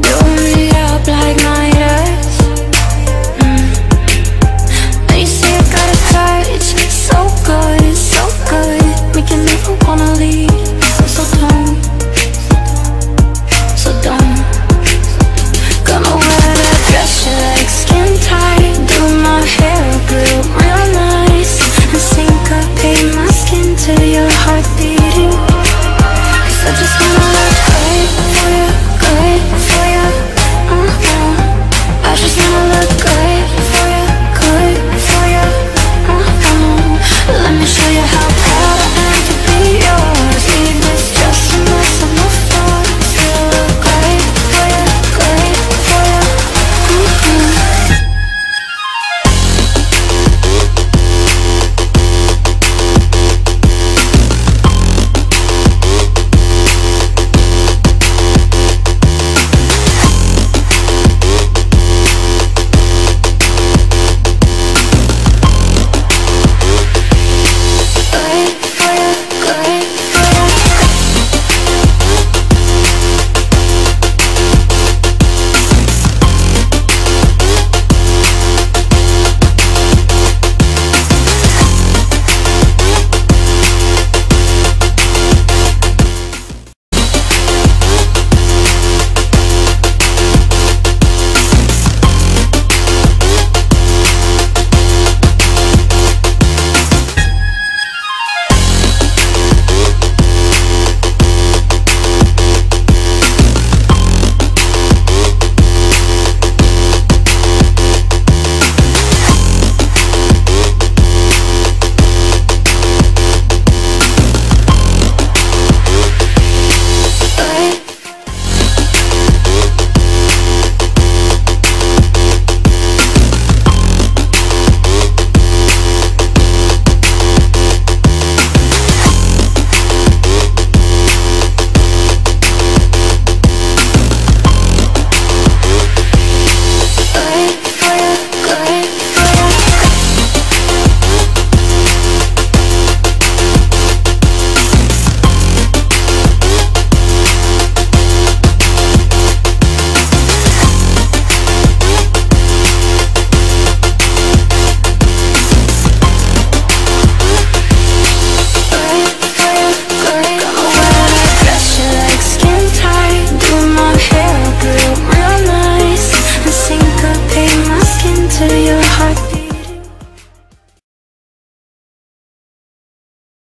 Don't